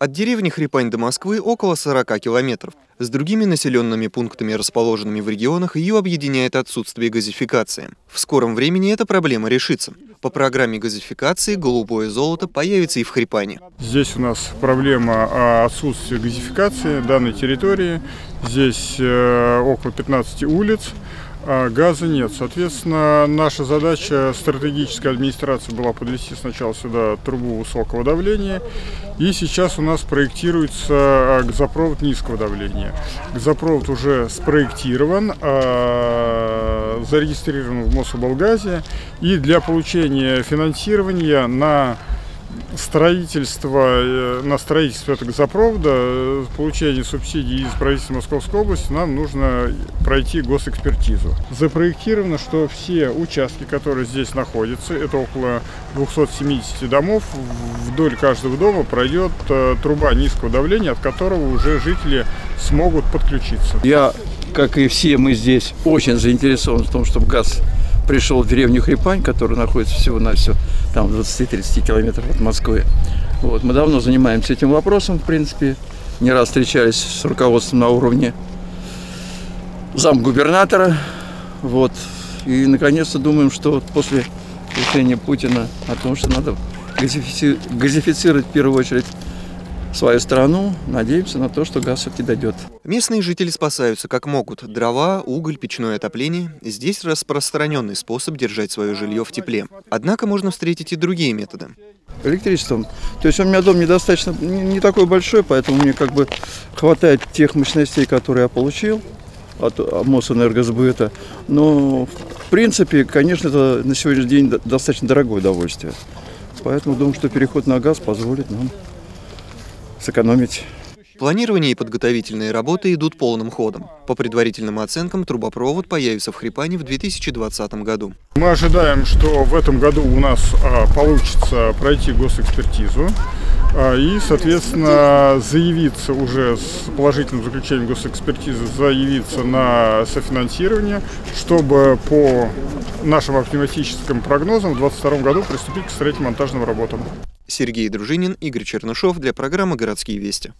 От деревни Хрипань до Москвы около 40 километров. С другими населенными пунктами, расположенными в регионах, ее объединяет отсутствие газификации. В скором времени эта проблема решится. По программе газификации голубое золото появится и в Хрипане. Здесь у нас проблема отсутствия газификации данной территории. Здесь э, около 15 улиц а газа нет. Соответственно, наша задача стратегической администрации была подвести сначала сюда трубу высокого давления, и сейчас у нас проектируется а, газопровод низкого давления. Газопровод уже спроектирован, а, зарегистрирован в Мособлгазе, и для получения финансирования на строительство, э, на строительство этого газопровода, э, получение субсидий из правительства Московской области, нам нужно пройти госэкспертизу. Запроектировано, что все участки, которые здесь находятся, это около 270 домов, вдоль каждого дома пройдет э, труба низкого давления, от которого уже жители смогут подключиться. Я, как и все мы здесь, очень заинтересован в том, чтобы газ пришел в деревню Хрипань, которая находится всего на все там в 20-30 километрах от Москвы. Вот. Мы давно занимаемся этим вопросом, в принципе. Не раз встречались с руководством на уровне замгубернатора. Вот. И наконец-то думаем, что после решения Путина о том, что надо газифицировать в первую очередь свою страну. Надеемся на то, что газ все-таки дойдет. Местные жители спасаются как могут. Дрова, уголь, печное отопление. Здесь распространенный способ держать свое жилье в тепле. Однако можно встретить и другие методы. Электричеством. То есть у меня дом недостаточно, не такой большой, поэтому мне как бы хватает тех мощностей, которые я получил от Мосэнергосбыта. Но в принципе, конечно, это на сегодняшний день достаточно дорогое удовольствие. Поэтому думаю, что переход на газ позволит нам сэкономить. Планирование и подготовительные работы идут полным ходом. По предварительным оценкам, трубопровод появится в Хрипане в 2020 году. Мы ожидаем, что в этом году у нас а, получится пройти госэкспертизу а, и, соответственно, заявиться уже с положительным заключением госэкспертизы, заявиться на софинансирование, чтобы по нашим оптимистическим прогнозам в 2022 году приступить к строительно-монтажным работам. Сергей Дружинин, Игорь Чернышов для программы «Городские вести».